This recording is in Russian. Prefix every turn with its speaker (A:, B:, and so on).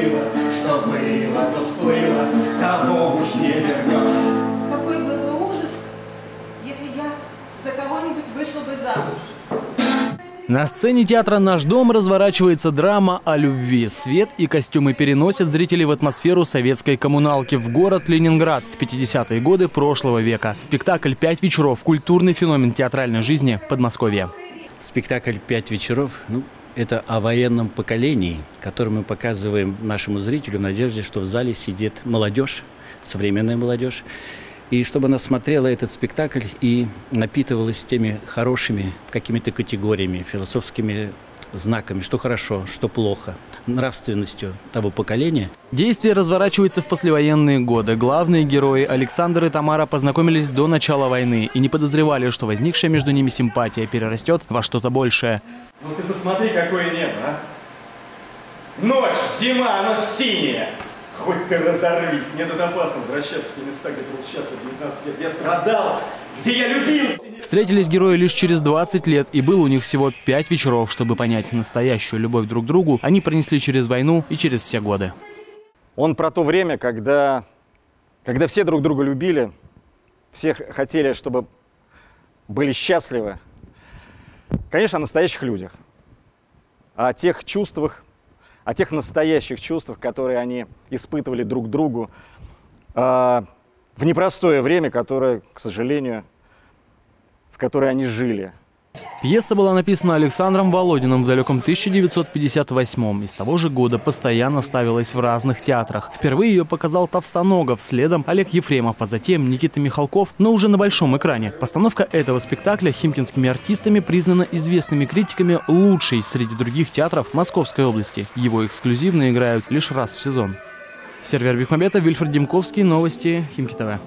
A: было, что было, то сплыло, того уж не вернешь.
B: Какой был бы ужас, если я за кого-нибудь вышла бы замуж.
C: На сцене театра «Наш дом» разворачивается драма о любви. Свет и костюмы переносят зрителей в атмосферу советской коммуналки в город Ленинград в 50-е годы прошлого века. Спектакль «Пять вечеров» – культурный феномен театральной жизни Подмосковья.
D: Спектакль «Пять вечеров» ну, это о военном поколении, которое мы показываем нашему зрителю в надежде, что в зале сидит молодежь, современная молодежь, и чтобы она смотрела этот спектакль и напитывалась теми хорошими какими-то категориями, философскими знаками, что хорошо, что плохо, нравственностью того поколения.
C: Действие разворачивается в послевоенные годы. Главные герои Александр и Тамара познакомились до начала войны и не подозревали, что возникшая между ними симпатия перерастет во что-то большее.
A: Ну ты посмотри, какое небо, а! Ночь, зима, оно синее! Хоть ты разорвись, мне тут опасно возвращаться в те места, где был счастлив 19 лет. Я страдал, где я любил.
C: Встретились герои лишь через 20 лет, и было у них всего 5 вечеров, чтобы понять настоящую любовь друг к другу. Они пронесли через войну и через все годы.
A: Он про то время, когда, когда все друг друга любили, все хотели, чтобы были счастливы. Конечно, о настоящих людях, о тех чувствах, о тех настоящих чувствах, которые они испытывали друг другу э, в непростое время, которое, к сожалению, в которое они жили.
C: Пьеса была написана Александром Володиным в далеком 1958 и с того же года постоянно ставилась в разных театрах. Впервые ее показал Товстоногов, следом Олег Ефремов, а затем Никита Михалков, но уже на большом экране. Постановка этого спектакля химкинскими артистами признана известными критиками лучшей среди других театров Московской области. Его эксклюзивно играют лишь раз в сезон. Сервер Бекмамбетов, Вильфред Демковский, новости Химки ТВ.